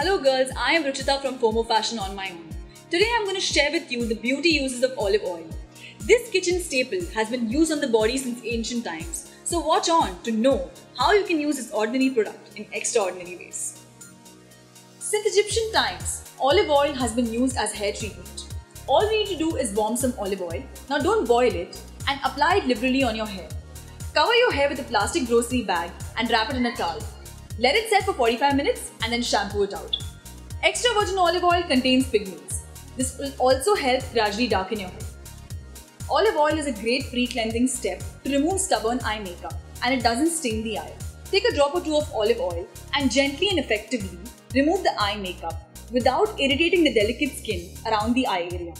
Hello girls, I am Ruchita from FOMO Fashion on my own. Today I'm going to share with you the beauty uses of olive oil. This kitchen staple has been used on the body since ancient times, so watch on to know how you can use this ordinary product in extraordinary ways. Since Egyptian times, olive oil has been used as hair treatment. All we need to do is warm some olive oil, now don't boil it, and apply it liberally on your hair. Cover your hair with a plastic grocery bag and wrap it in a towel. Let it set for 45 minutes and then shampoo it out. Extra virgin olive oil contains pigments. This will also help gradually darken your hair. Olive oil is a great pre-cleansing step to remove stubborn eye makeup and it doesn't stain the eye. Take a drop or two of olive oil and gently and effectively remove the eye makeup without irritating the delicate skin around the eye area.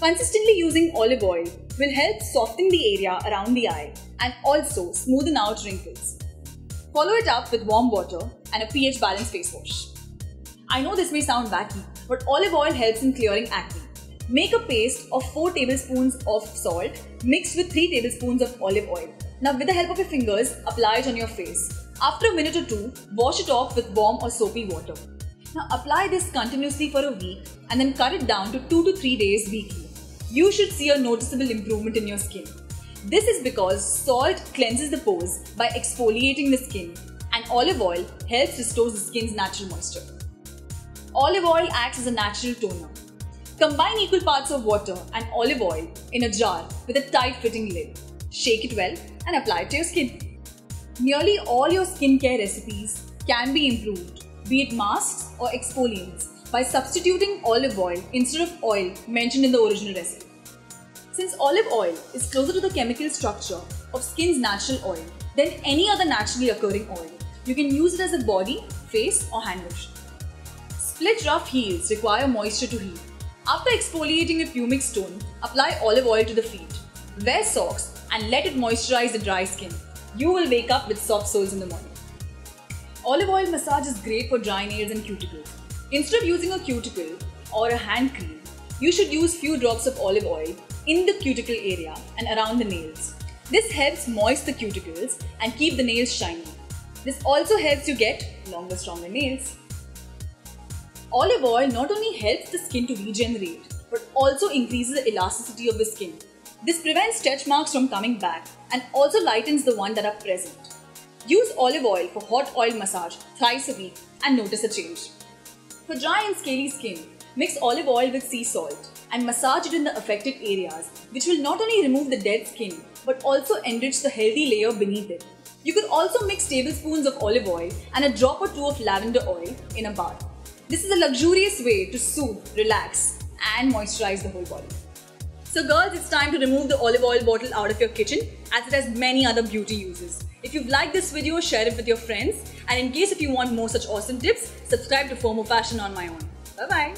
Consistently using olive oil will help soften the area around the eye and also smoothen out wrinkles. Follow it up with warm water and a pH balanced face wash. I know this may sound wacky, but olive oil helps in clearing acne. Make a paste of 4 tablespoons of salt mixed with 3 tablespoons of olive oil. Now with the help of your fingers, apply it on your face. After a minute or two, wash it off with warm or soapy water. Now apply this continuously for a week and then cut it down to 2 to 3 days weekly. You should see a noticeable improvement in your skin. This is because salt cleanses the pores by exfoliating the skin and olive oil helps restore the skin's natural moisture. Olive oil acts as a natural toner. Combine equal parts of water and olive oil in a jar with a tight fitting lid. Shake it well and apply it to your skin. Nearly all your skincare recipes can be improved, be it masks or exfoliants, by substituting olive oil instead of oil mentioned in the original recipe. Since olive oil is closer to the chemical structure of skin's natural oil than any other naturally occurring oil, you can use it as a body, face, or hand lotion. Split rough heels require moisture to heal. After exfoliating a pumice stone, apply olive oil to the feet. Wear socks and let it moisturize the dry skin. You will wake up with soft soles in the morning. Olive oil massage is great for dry nails and cuticles. Instead of using a cuticle or a hand cream, you should use few drops of olive oil in the cuticle area and around the nails. This helps moist the cuticles and keep the nails shiny. This also helps you get longer, stronger nails. Olive oil not only helps the skin to regenerate, but also increases the elasticity of the skin. This prevents stretch marks from coming back and also lightens the one that are present. Use olive oil for hot oil massage thrice a week and notice a change. For dry and scaly skin, mix olive oil with sea salt and massage it in the affected areas, which will not only remove the dead skin but also enrich the healthy layer beneath it. You could also mix tablespoons of olive oil and a drop or two of lavender oil in a bath. This is a luxurious way to soothe, relax, and moisturize the whole body. So girls, it's time to remove the olive oil bottle out of your kitchen as it has many other beauty uses. If you've liked this video, share it with your friends. And in case if you want more such awesome tips, subscribe to FOMO Fashion on my own. Bye bye.